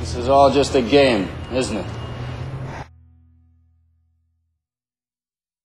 This is all just a game, isn't it?